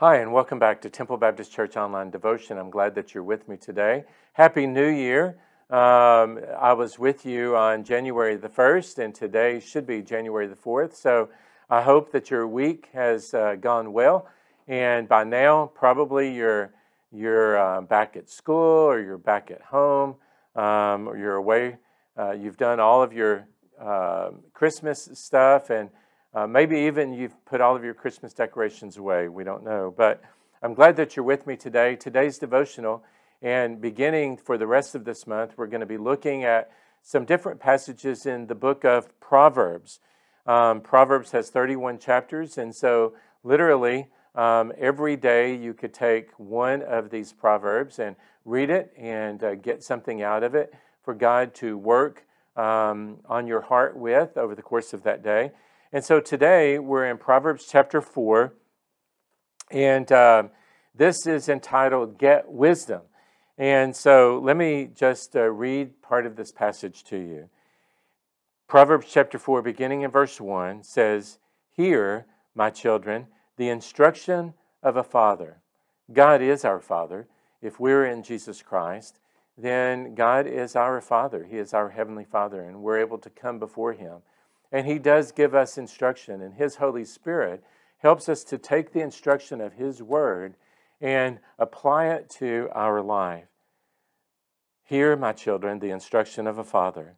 Hi, and welcome back to Temple Baptist Church Online Devotion. I'm glad that you're with me today. Happy New Year. Um, I was with you on January the 1st, and today should be January the 4th. So I hope that your week has uh, gone well. And by now, probably you're, you're uh, back at school or you're back at home um, or you're away. Uh, you've done all of your um, Christmas stuff and uh, maybe even you've put all of your Christmas decorations away. We don't know. But I'm glad that you're with me today. Today's devotional, and beginning for the rest of this month, we're going to be looking at some different passages in the book of Proverbs. Um, Proverbs has 31 chapters, and so literally um, every day you could take one of these Proverbs and read it and uh, get something out of it for God to work um, on your heart with over the course of that day. And so today we're in Proverbs chapter 4, and uh, this is entitled Get Wisdom. And so let me just uh, read part of this passage to you. Proverbs chapter 4, beginning in verse 1, says, Hear, my children, the instruction of a father. God is our Father. If we're in Jesus Christ, then God is our Father. He is our Heavenly Father, and we're able to come before Him and He does give us instruction, and His Holy Spirit helps us to take the instruction of His Word and apply it to our life. Hear, my children, the instruction of a father.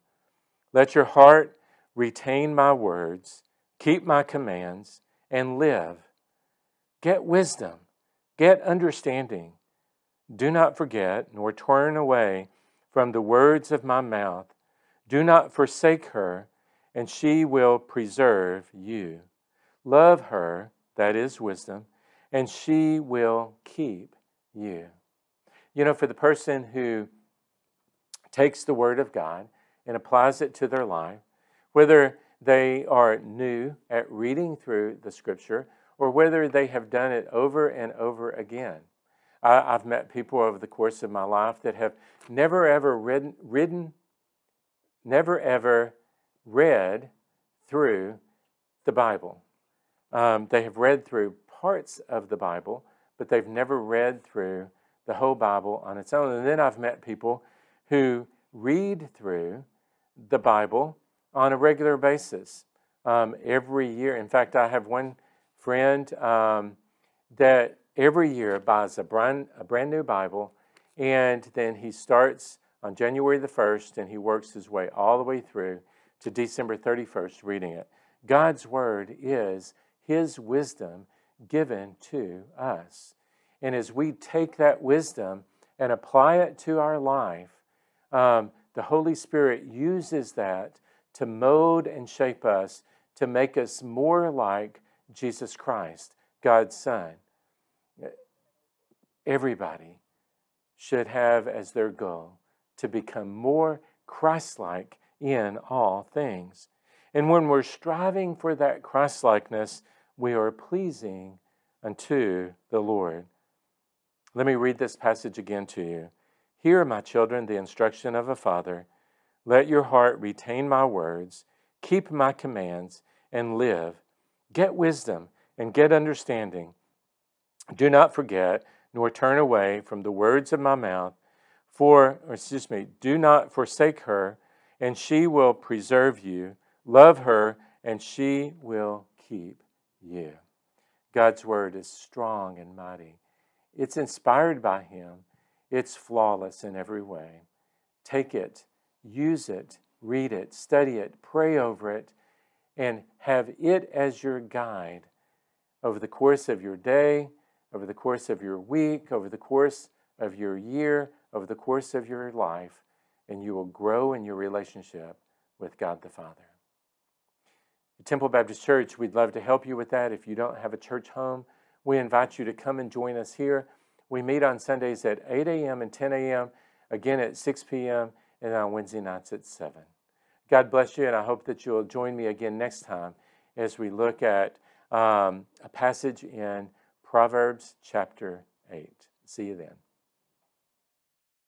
Let your heart retain my words, keep my commands, and live. Get wisdom, get understanding. Do not forget, nor turn away from the words of my mouth. Do not forsake her and she will preserve you. Love her, that is wisdom, and she will keep you. You know, for the person who takes the Word of God and applies it to their life, whether they are new at reading through the Scripture or whether they have done it over and over again. I, have met people over the course of my life that have never ever ridden, ridden never ever read through the Bible. Um, they have read through parts of the Bible, but they've never read through the whole Bible on its own. And then I've met people who read through the Bible on a regular basis um, every year. In fact, I have one friend um, that every year buys a brand, a brand new Bible, and then he starts on January the 1st and he works his way all the way through to December 31st reading it. God's Word is His wisdom given to us. And as we take that wisdom and apply it to our life, um, the Holy Spirit uses that to mold and shape us to make us more like Jesus Christ, God's Son. Everybody should have as their goal to become more Christ like in all things. And when we're striving for that Christlikeness, we are pleasing unto the Lord. Let me read this passage again to you. Hear, my children, the instruction of a father. Let your heart retain my words, keep my commands, and live. Get wisdom and get understanding. Do not forget, nor turn away from the words of my mouth, for, excuse me, do not forsake her and she will preserve you. Love her, and she will keep you. God's word is strong and mighty. It's inspired by Him, it's flawless in every way. Take it, use it, read it, study it, pray over it, and have it as your guide over the course of your day, over the course of your week, over the course of your year, over the course of your life and you will grow in your relationship with God the Father. At Temple Baptist Church, we'd love to help you with that. If you don't have a church home, we invite you to come and join us here. We meet on Sundays at 8 a.m. and 10 a.m., again at 6 p.m., and on Wednesday nights at 7. God bless you, and I hope that you'll join me again next time as we look at um, a passage in Proverbs chapter 8. See you then.